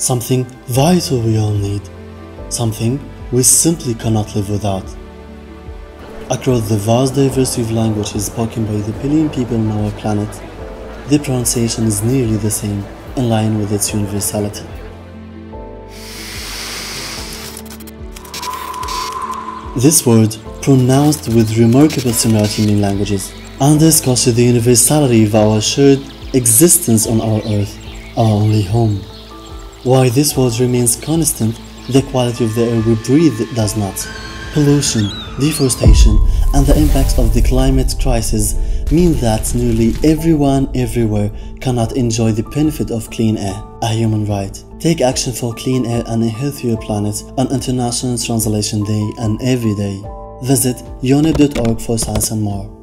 something vital we all need, something we simply cannot live without. Across the vast diversity of languages spoken by the billion people on our planet, the pronunciation is nearly the same, in line with its universality. This word, pronounced with remarkable similarity in many languages, underscores the universality of our shared existence on our earth, our only home. Why this world remains constant, the quality of the air we breathe does not. Pollution, deforestation, and the impacts of the climate crisis mean that nearly everyone everywhere cannot enjoy the benefit of clean air, a human right. Take action for clean air and a healthier planet on International Translation Day and every day. Visit unep.org for science and more.